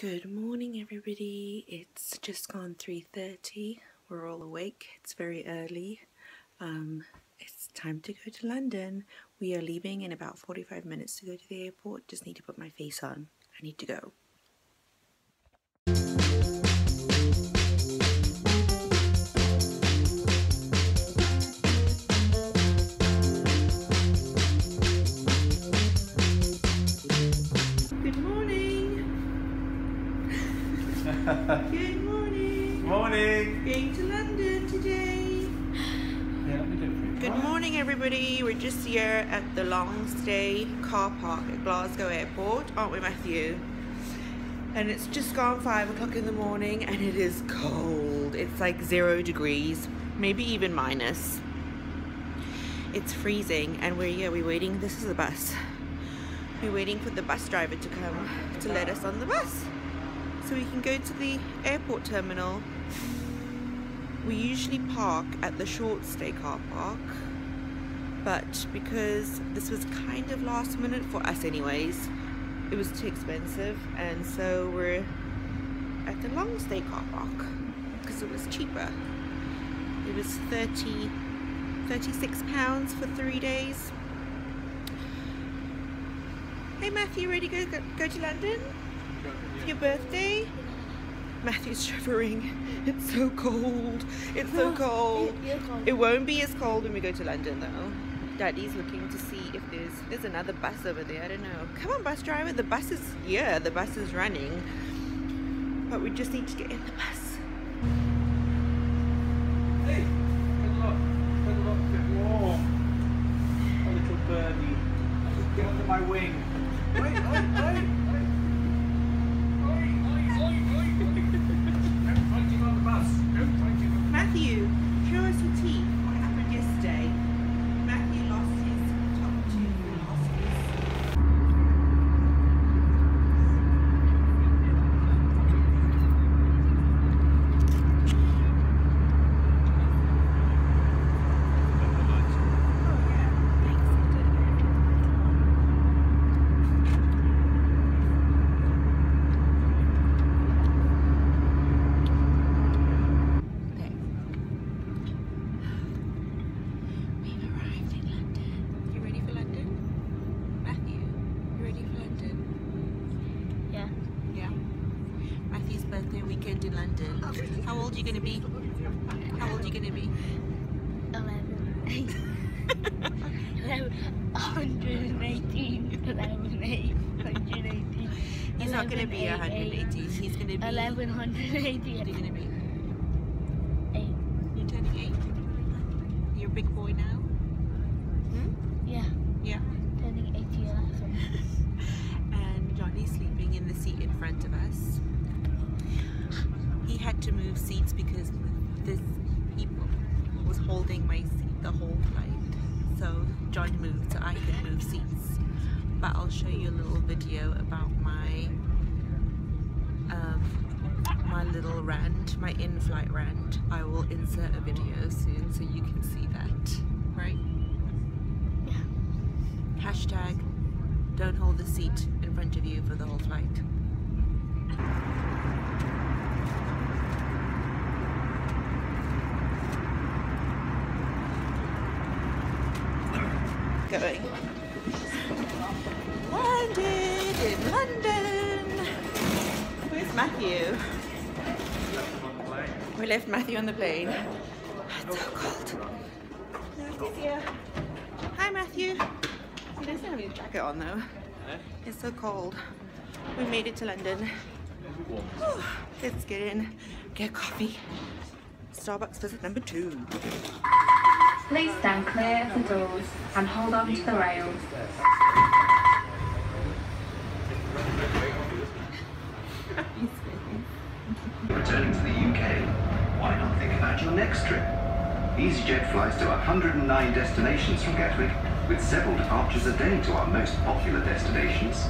Good morning everybody. It's just gone 3.30. We're all awake. It's very early. Um, it's time to go to London. We are leaving in about 45 minutes to go to the airport. Just need to put my face on. I need to go. Good morning. Morning. Going to London today. Yeah, let me do it for you. Good morning, everybody. We're just here at the long stay car park at Glasgow Airport, aren't we, Matthew? And it's just gone five o'clock in the morning, and it is cold. It's like zero degrees, maybe even minus. It's freezing, and we're yeah, we're waiting. This is the bus. We're waiting for the bus driver to come to let us on the bus, so we can go to the airport terminal. We usually park at the short stay car park but because this was kind of last minute for us anyways it was too expensive and so we're at the long stay car park because it was cheaper. It was 30 36 pounds for three days. Hey Matthew ready to go, go to London for your birthday Matthew's shivering. It's so cold. It's so cold. It won't be as cold when we go to London though. Daddy's looking to see if there's there's another bus over there. I don't know. Come on, bus driver. The bus is yeah, the bus is running. But we just need to get in the bus. Hey, good luck. Good luck. Get warm. A little birdie. Get under my wing. Wait, wait, wait, wait. Oi, oi, oi, oi, oi. Don't fight him on the bus. Don't fight him on the Matthew, show us your teeth. What happened yesterday? Matthew lost his top tooth and lost his Okay. We've arrived in London. You ready for London? Matthew, you ready for London? Yeah. Yeah. Matthew's birthday London. How old are you gonna be? How old are you gonna be? 11. 11. 118. 11. 8. 118. He's not gonna be 118. He's gonna be. 1180. What are you gonna be? 8. You're turning eight. You're a big boy now. Hmm? Yeah. Yeah. Turning 80 last and Johnny's sleeping in the seat in front of us. To move seats because this people was holding my seat the whole flight. So John moved so I could move seats. But I'll show you a little video about my um, my little rant, my in-flight rant. I will insert a video soon so you can see that. Right? Yeah. Hashtag don't hold the seat in front of you for the whole flight. Going. Landed in London. Where's Matthew? We left Matthew on the plane. It's so cold. Here. Hi, Matthew. He doesn't have his jacket on though. It's so cold. We made it to London. Whew. Let's get in, get coffee. Starbucks visit number two. Please stand clear of the doors and hold on to the rails. Returning to the UK, why not think about your next trip? EasyJet flies to 109 destinations from Gatwick, with several departures a day to our most popular destinations.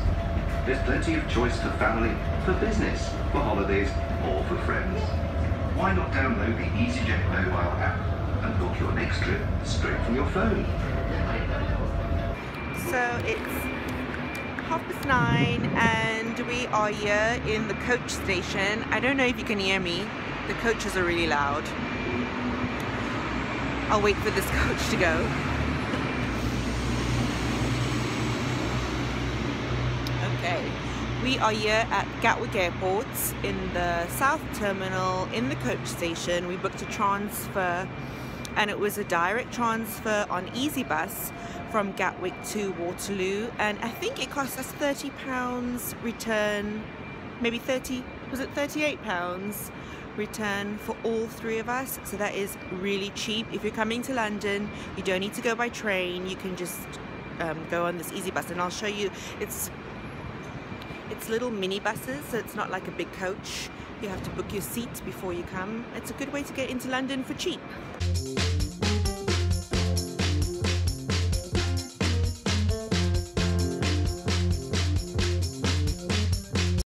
There's plenty of choice for family, for business, for holidays, or for friends. Why not download the EasyJet mobile app and book your next trip straight from your phone? So it's half past nine and we are here in the coach station. I don't know if you can hear me. The coaches are really loud. I'll wait for this coach to go. Okay, we are here at Gatwick Airport in the South Terminal in the coach station. We booked a transfer and it was a direct transfer on EasyBus from Gatwick to Waterloo. And I think it cost us 30 pounds return maybe 30 was it 38 pounds return for all three of us? So that is really cheap. If you're coming to London you don't need to go by train. You can just um, go on this easy bus. And I'll show you it's it's little mini buses so it's not like a big coach you have to book your seat before you come. It's a good way to get into London for cheap